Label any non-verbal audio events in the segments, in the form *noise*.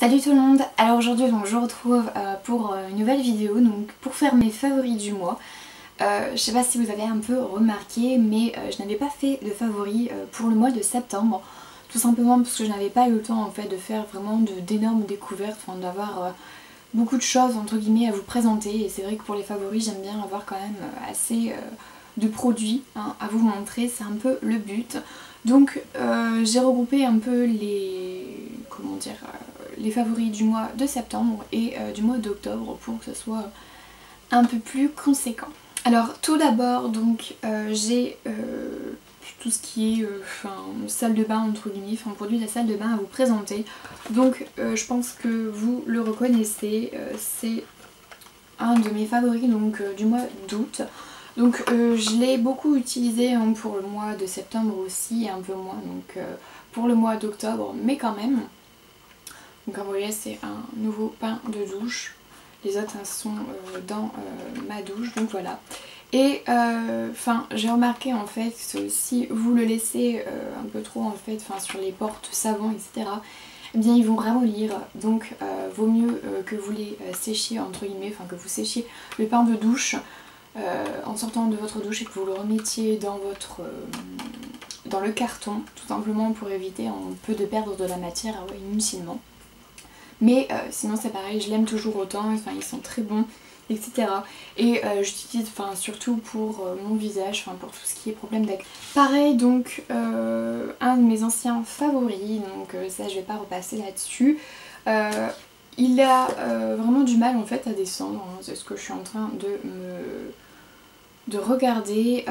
Salut tout le monde Alors aujourd'hui je vous retrouve euh, pour euh, une nouvelle vidéo donc pour faire mes favoris du mois. Euh, je sais pas si vous avez un peu remarqué mais je n'avais pas fait de favoris pour le mois de septembre tout simplement parce que je n'avais pas eu le temps en fait de faire vraiment d'énormes découvertes, d'avoir beaucoup de choses entre guillemets à vous présenter et c'est vrai que pour les favoris j'aime bien avoir quand même assez de produits hein, à vous montrer, c'est un peu le but. Donc j'ai regroupé un peu les comment dire les favoris du mois de septembre et euh, du mois d'octobre pour que ce soit un peu plus conséquent. Alors tout d'abord donc euh, j'ai euh, tout ce qui est salle de bain entre guillemets, enfin produit de la salle de bain à vous présenter. Donc je pense que vous le reconnaissez, c'est un de mes favoris donc du mois d'août. Donc je l'ai beaucoup utilisé hein, pour le mois de septembre aussi un peu moins donc pour le mois d'octobre mais quand même. Donc comme vous voyez c'est un nouveau pain de douche. Les autres sont euh, dans euh, ma douche donc voilà. Et euh, enfin j'ai remarqué en fait que si vous le laissez un peu trop en fait sur les portes savon etc eh bien ils vont ramollir donc vaut mieux que vous les séchiez entre guillemets, enfin que vous séchiez le pain de douche en sortant de votre douche et que vous le remettiez dans votre dans le carton tout simplement pour éviter un peu de perdre de la matière inutilement. Mais euh, sinon c'est pareil, je l'aime toujours autant, enfin ils sont très bons, etc. Et euh, j'utilise enfin, surtout pour euh, mon visage, enfin pour tout ce qui est problème d'acné. Pareil donc un de mes anciens favoris, donc ça je vais pas repasser là-dessus. il a vraiment du mal en fait à descendre, hein, c'est ce que je suis en train de me de regarder.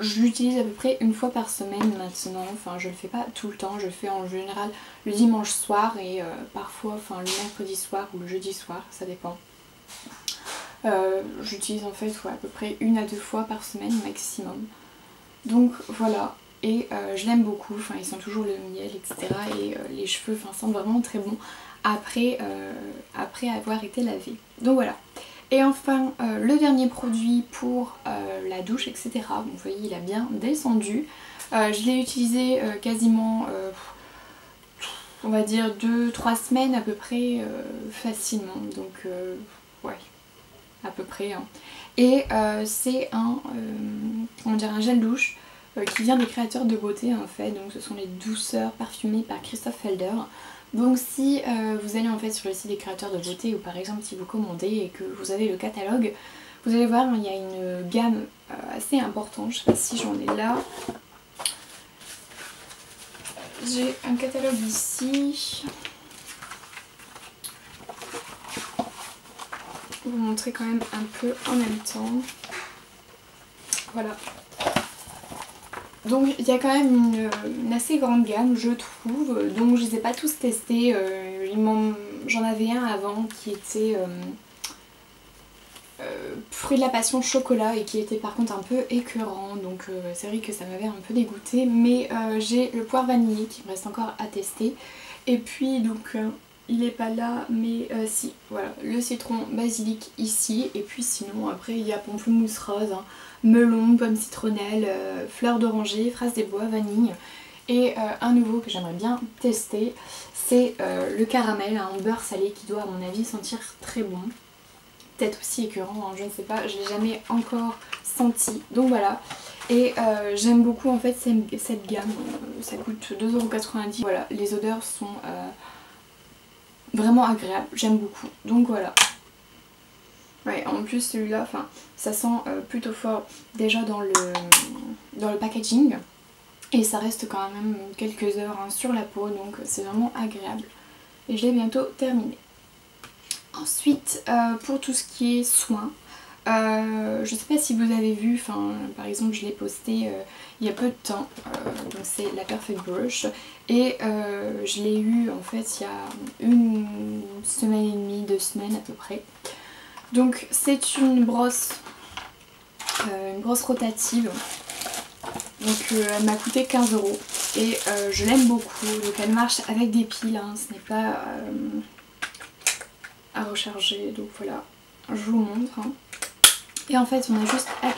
Je l'utilise à peu près une fois par semaine maintenant, enfin je le fais pas tout le temps, je le fais en général le dimanche soir et euh, parfois enfin le mercredi soir ou le jeudi soir, ça dépend. Euh, j'utilise en fait à peu près une à deux fois par semaine maximum. Donc voilà, et euh, je l'aime beaucoup, enfin ils sont toujours le miel etc. Et les cheveux enfin, sentent vraiment très bon après, après avoir été lavés. Donc voilà. Et enfin, euh, le dernier produit pour euh, la douche, etc. vous voyez, il a bien descendu. Euh, je l'ai utilisé quasiment, on va dire, 2-3 semaines à peu près facilement. Donc, ouais, à peu près. Hein. Et c'est un, un gel douche qui vient des créateurs de beauté en fait. Donc, ce sont les douceurs parfumées par Christophe Felder. Donc si euh, vous allez en fait sur le site des créateurs de beauté ou par exemple si vous commandez et que vous avez le catalogue, vous allez voir il y a une gamme euh, assez importante, je sais pas si j'en ai là. J'ai un catalogue ici. Vous montrer quand même un peu en même temps. Voilà, donc il y a quand même une, assez grande gamme je trouve, donc je les ai pas tous testés, euh, j'en avais un avant qui était euh, euh, fruit de la passion chocolat et qui était par contre un peu écœurant. Donc c'est vrai que ça m'avait un peu dégoûté mais j'ai le poire vanillé qui me reste encore à tester. Et puis donc il est pas là mais si voilà le citron basilic ici et puis sinon après il y a pamplemousse rose hein melon, pomme citronnelle, euh, fleur d'oranger, fraise des bois, vanille. Et euh, un nouveau que j'aimerais bien tester, c'est euh, le caramel, un beurre salé qui doit à mon avis sentir très bon. Peut-être aussi écœurant, hein, je ne sais pas, je l'ai jamais encore senti. Donc voilà. Et j'aime beaucoup en fait cette gamme, ça coûte 2,90€. Voilà, les odeurs sont vraiment agréables, j'aime beaucoup. Donc voilà, Ouais, en plus celui-là, enfin, ça sent euh, plutôt fort déjà dans le, dans le packaging. Et ça reste quand même quelques heures hein, sur la peau, donc c'est vraiment agréable. Et je l'ai bientôt terminé. Ensuite, euh, pour tout ce qui est soins, euh, je sais pas si vous avez vu, enfin par exemple je l'ai posté il y a peu de temps, donc c'est la Perfect Brush et je l'ai eu en fait il y a une semaine et demie, deux semaines à peu près. Donc c'est une brosse, euh, une brosse rotative. Donc euh, elle m'a coûté 15 euros et euh, je l'aime beaucoup. Donc elle marche avec des piles, hein. ce n'est pas à recharger. Donc voilà, je vous montre. Hein. Et en fait on a juste à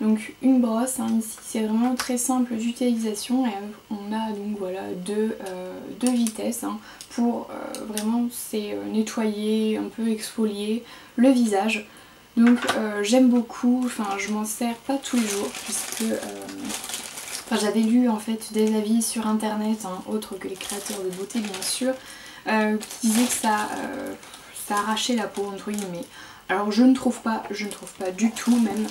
Donc une brosse hein, ici, c'est vraiment très simple d'utilisation et on a donc voilà deux, deux vitesses hein, pour vraiment c'est nettoyer, un peu exfolier le visage. Donc j'aime beaucoup, enfin je m'en sers pas tous les jours puisque j'avais lu en fait des avis sur internet, hein, autres que les créateurs de beauté bien sûr, euh, qui disaient que ça, euh, ça arrachait la peau entre guillemets. Alors je ne trouve pas, je ne trouve pas du tout même.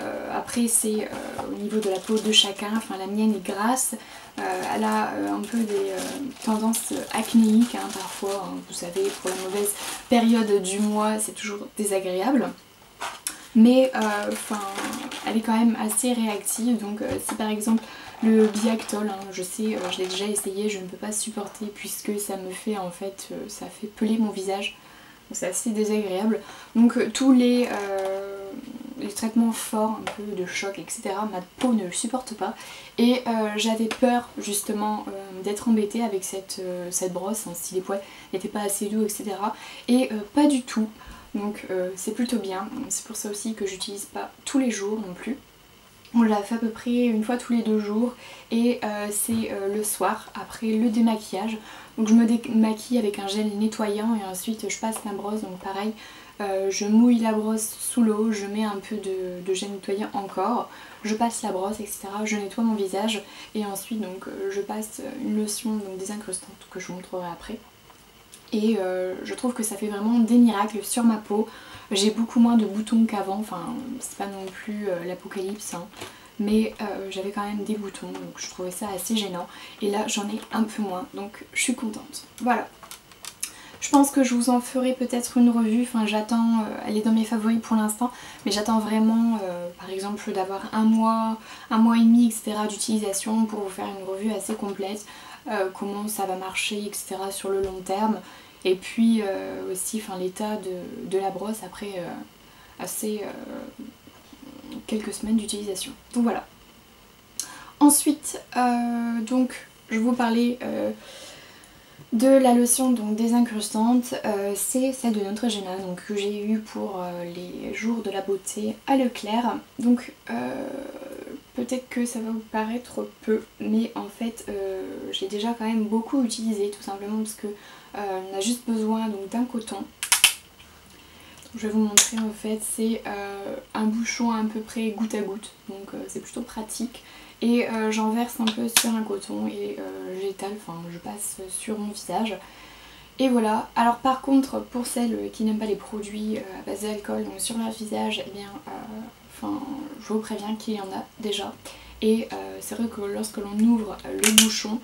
Euh, après c'est au niveau de la peau de chacun, enfin la mienne est grasse, elle a un peu des tendances acnéiques hein, parfois, hein, vous savez pour la mauvaise période du mois c'est toujours désagréable mais euh, enfin elle est quand même assez réactive donc euh, si par exemple le Biactol, hein, je sais, euh, je l'ai déjà essayé, je ne peux pas supporter puisque ça me fait en fait, ça fait peler mon visage c'est assez désagréable. Donc tous les, les traitements forts, un peu de choc etc, ma peau ne le supporte pas. Et j'avais peur justement d'être embêtée avec cette, brosse hein, si les poils n'étaient pas assez doux etc et pas du tout. Donc euh, c'est plutôt bien, c'est pour ça aussi que j'utilise pas tous les jours non plus. On l'a fait à peu près une fois tous les deux jours et euh, c'est euh, le soir après le démaquillage. Donc je me démaquille avec un gel nettoyant et ensuite je passe ma brosse, donc pareil je mouille la brosse sous l'eau, je mets un peu de, gel nettoyant encore, je passe la brosse etc, je nettoie mon visage et ensuite donc je passe une lotion donc désincrustante que je vous montrerai après et euh, je trouve que ça fait vraiment des miracles sur ma peau. J'ai beaucoup moins de boutons qu'avant, enfin c'est pas non plus euh, l'apocalypse hein. mais euh, j'avais quand même des boutons donc je trouvais ça assez gênant et là j'en ai un peu moins donc je suis contente. Voilà. Je pense que je vous en ferai peut-être une revue, enfin j'attends, elle est dans mes favoris pour l'instant, mais j'attends vraiment par exemple d'avoir un mois, un mois et demi etc d'utilisation pour vous faire une revue assez complète, comment ça va marcher etc sur le long terme et puis euh, aussi l'état de, la brosse après euh, assez euh, quelques semaines d'utilisation. Donc voilà. Ensuite, donc je vais vous parler de la lotion donc désincrustante, c'est celle de Neutrogena donc, que j'ai eu pour les jours de la beauté à Leclerc. Donc peut-être que ça va vous paraître peu, mais en fait j'ai déjà quand même beaucoup utilisé tout simplement parce que euh, on a juste besoin d'un coton. Je vais vous montrer en fait, c'est euh, un bouchon à peu près goutte à goutte, donc euh, c'est plutôt pratique. Et j'en verse un peu sur un coton et j'étale, enfin je passe sur mon visage. Et voilà, alors par contre pour celles qui n'aiment pas les produits à base d'alcool sur leur visage, eh bien je vous préviens qu'il y en a déjà. Et c'est vrai que lorsque l'on ouvre le bouchon,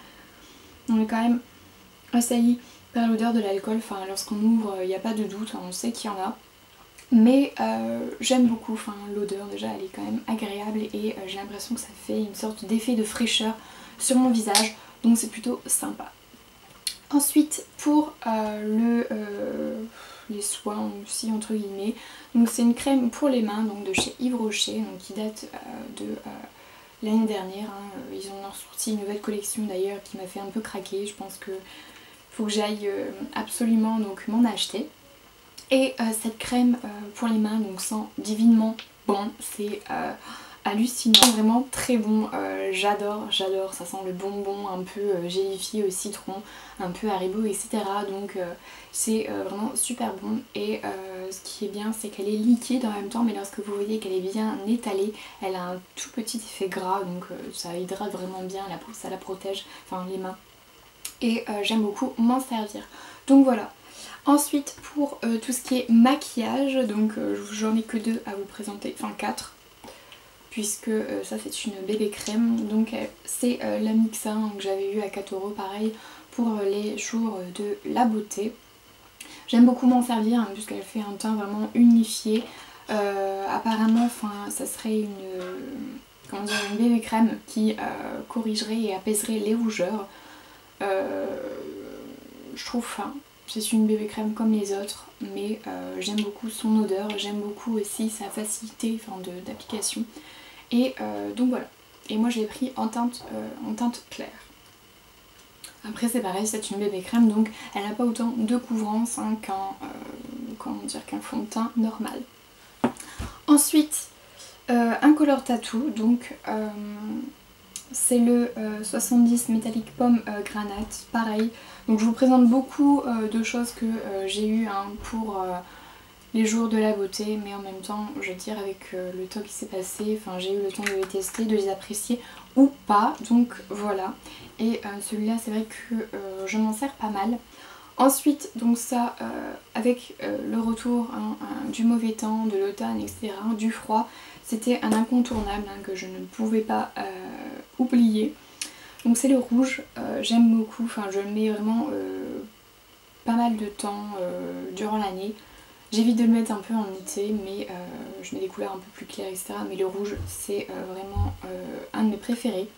on est quand même assailli l'odeur de l'alcool, enfin lorsqu'on ouvre il n'y a pas de doute, on sait qu'il y en a. Mais euh, j'aime beaucoup, enfin l'odeur déjà elle est quand même agréable et euh, j'ai l'impression que ça fait une sorte d'effet de fraîcheur sur mon visage, donc c'est plutôt sympa. Ensuite pour euh, le, les soins aussi entre guillemets, donc c'est une crème pour les mains donc de chez Yves Rocher donc, qui date de l'année dernière. Hein. Ils ont sorti une nouvelle collection d'ailleurs qui m'a fait un peu craquer, je pense que faut que j'aille euh, absolument donc m'en acheter. Et euh, cette crème euh, pour les mains donc sent divinement bon, c'est hallucinant, vraiment très bon, j'adore, j'adore, ça sent le bonbon un peu gélifié au citron, un peu haribo etc. Donc c'est vraiment super bon. Et ce qui est bien c'est qu'elle est liquide en même temps mais lorsque vous voyez qu'elle est bien étalée, elle a un tout petit effet gras. Donc ça hydrate vraiment bien. La peau, ça la protège, enfin les mains et euh, j'aime beaucoup m'en servir. Donc voilà. Ensuite pour euh, tout ce qui est maquillage, donc euh, j'en ai que deux à vous présenter, enfin quatre puisque ça c'est une bébé crème donc c'est la Mixa que j'avais eu à 4 euros pareil pour les jours de la beauté j'aime beaucoup m'en servir hein, puisqu'elle fait un teint vraiment unifié apparemment ça serait une comment dire une bébé crème qui corrigerait et apaiserait les rougeurs je trouve, enfin, c'est une bébé crème comme les autres, mais euh, j'aime beaucoup son odeur, j'aime beaucoup aussi sa facilité d'application. Et euh, donc voilà. Et moi je l'ai pris en teinte, en teinte claire. Après c'est pareil, c'est une bébé crème donc elle n'a pas autant de couvrance hein, qu'un fond de teint normal. Ensuite, un color tattoo, donc c'est le 70 Metallic Pomme Granate, pareil. Donc je vous présente beaucoup de choses que j'ai eu hein, pour les jours de la beauté, mais en même temps, je veux avec le temps qui s'est passé, enfin j'ai eu le temps de les tester, de les apprécier ou pas, donc voilà. Et celui-là, c'est vrai que je m'en sers pas mal. Ensuite, donc ça, euh, avec euh, le retour hein, du mauvais temps, de l'automne, etc., du froid, c'était un incontournable hein, que je ne pouvais pas euh, oublier. Donc c'est le rouge, j'aime beaucoup, enfin je le mets vraiment pas mal de temps durant l'année. J'évite de le mettre un peu en été, mais je mets des couleurs un peu plus claires, etc. Mais le rouge, c'est vraiment un de mes préférés.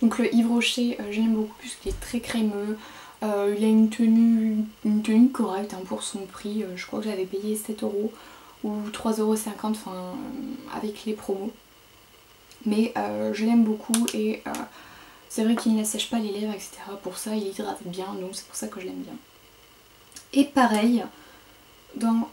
Donc le Yves Rocher, j'aime beaucoup puisqu'il est très crémeux. Euh, il a une tenue, une tenue correcte hein, pour son prix. Euh, je crois que j'avais payé 7 euros ou 3,50€ enfin, euh, avec les promos. Mais je l'aime beaucoup et c'est vrai qu'il n'assèche pas les lèvres, etc. Pour ça, il hydrate bien, donc c'est pour ça que je l'aime bien. Et pareil, dans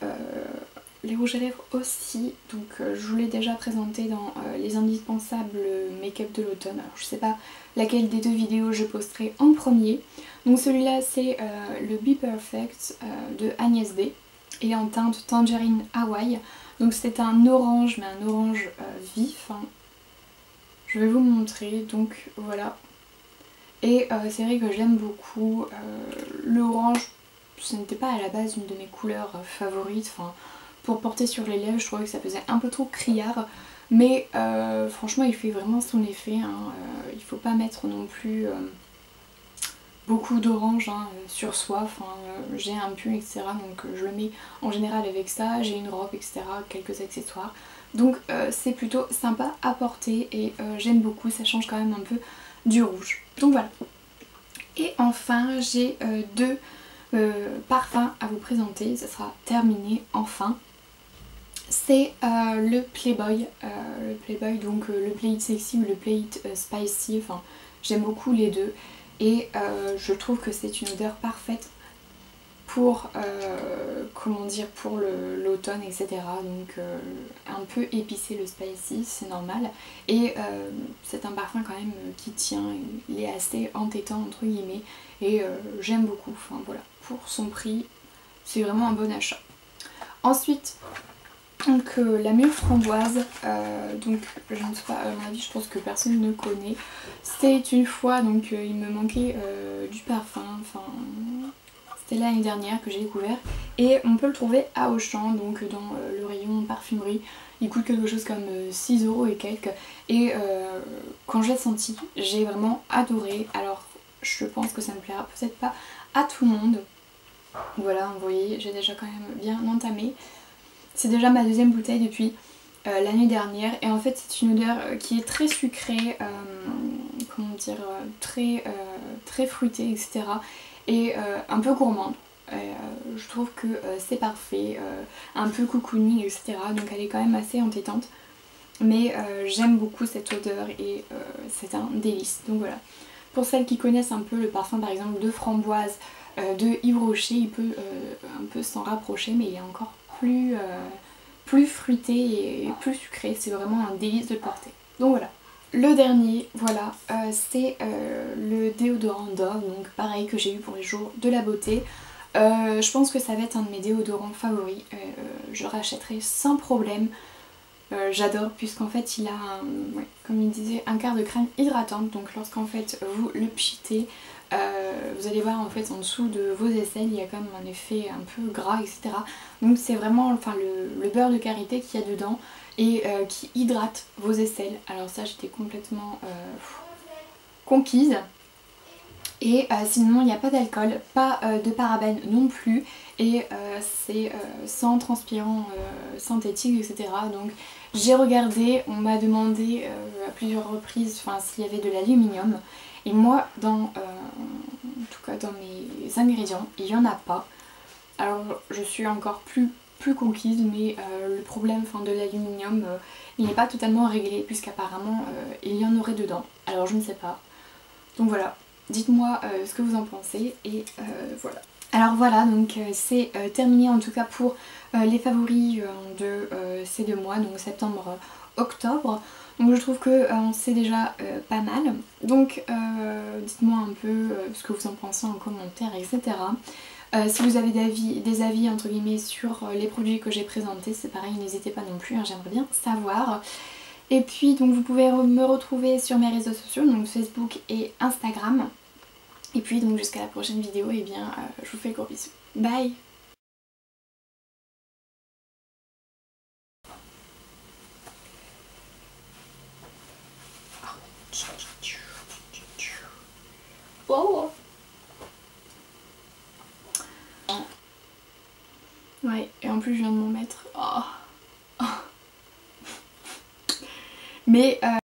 les rouges à lèvres aussi, donc je vous l'ai déjà présenté dans les indispensables make-up de l'automne. Alors je sais pas laquelle des deux vidéos je posterai en premier. Donc celui-là c'est euh, le Be Perfect euh, de Agnès B. Il est en teinte Tangerine Hawaii. Donc c'est un orange, mais un orange euh, vif. Hein. Je vais vous montrer, donc voilà. Et c'est vrai que j'aime beaucoup. L'orange, ce n'était pas à la base une de mes couleurs favorites. Enfin, pour porter sur les lèvres, je trouvais que ça faisait un peu trop criard. Mais franchement, il fait vraiment son effet. Hein. il faut pas mettre non plus beaucoup d'orange hein, euh, sur soi, enfin, euh, j'ai un pull etc donc euh, je le mets en général avec ça, j'ai une robe etc, quelques accessoires donc c'est plutôt sympa à porter et j'aime beaucoup, ça change quand même un peu du rouge. Donc voilà. Et enfin j'ai deux parfums à vous présenter, ça sera terminé enfin. C'est le Playboy, le Playboy donc le Play It Sexy ou le Play It Spicy, enfin j'aime beaucoup les deux et euh, je trouve que c'est une odeur parfaite pour euh, comment dire pour l'automne etc donc euh, un peu épicé le spicy c'est normal. Et c'est un parfum quand même qui tient il est assez entêtant entre guillemets. Et j'aime beaucoup enfin voilà pour son prix. C'est vraiment un bon achat. Ensuite donc la mûre framboise, euh, donc je ne sais pas, à mon avis je pense que personne ne connaît. C'était une fois, donc euh, il me manquait euh, du parfum, enfin c'était l'année dernière que j'ai découvert. Et on peut le trouver à Auchan, donc dans le rayon parfumerie. Il coûte quelque chose comme 6 euros et quelques. Et quand je l'ai senti, j'ai vraiment adoré. Alors je pense que ça ne plaira peut-être pas à tout le monde. Voilà, vous voyez, j'ai déjà quand même bien entamé. C'est déjà ma deuxième bouteille depuis euh, l'année dernière et en fait c'est une odeur euh, qui est très sucrée, euh, comment dire, très, très fruitée etc. et un peu gourmande. je trouve que c'est parfait, un peu cocooning etc. Donc elle est quand même assez entêtante. Mais j'aime beaucoup cette odeur et c'est un délice. Donc voilà. Pour celles qui connaissent un peu le parfum par exemple de framboise de Yves Rocher, il peut un peu s'en rapprocher mais il est encore plus, euh, plus fruité et plus sucré. C'est vraiment un délice de le porter. Donc voilà. Le dernier, voilà, euh, c'est euh, le déodorant Dove, donc pareil que j'ai eu pour les jours de la beauté. je pense que ça va être un de mes déodorants favoris. je rachèterai sans problème. J'adore puisqu'en fait il a, comme il disait, un quart de crème hydratante. Donc lorsqu'en fait vous le pchitez, euh, vous allez voir en fait en dessous de vos aisselles il y a quand même un effet un peu gras etc. Donc c'est vraiment enfin, le, beurre de karité qu'il y a dedans et euh, qui hydrate vos aisselles. Alors ça j'étais complètement euh, conquise. Et sinon il n'y a pas d'alcool, pas de parabènes non plus et c'est sans transpirant synthétique etc. Donc j'ai regardé, on m'a demandé à plusieurs reprises s'il y avait de l'aluminium et moi, dans, euh, en tout cas dans mes ingrédients, il n'y en a pas. Alors je suis encore plus, plus conquise, mais euh, le problème de l'aluminium, euh, il n'est pas totalement réglé, puisqu'apparemment il y en aurait dedans. Alors je ne sais pas. Donc voilà, dites-moi ce que vous en pensez, et voilà. Alors voilà, donc c'est terminé en tout cas pour les favoris de ces deux mois, donc septembre, octobre. Donc je trouve que euh, c'est déjà euh, pas mal. Donc dites-moi un peu ce que vous en pensez en commentaire, etc. si vous avez des avis, des avis entre guillemets sur les produits que j'ai présentés, c'est pareil, n'hésitez pas non plus, hein, j'aimerais bien savoir. Et puis donc vous pouvez me retrouver sur mes réseaux sociaux, donc Facebook et Instagram. Et puis donc jusqu'à la prochaine vidéo, et eh bien je vous fais gros bisous. Bye Ouais, et en plus je viens de m'en mettre. Oh. *laughs* Mais... Euh